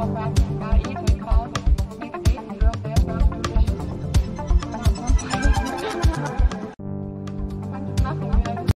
pop out.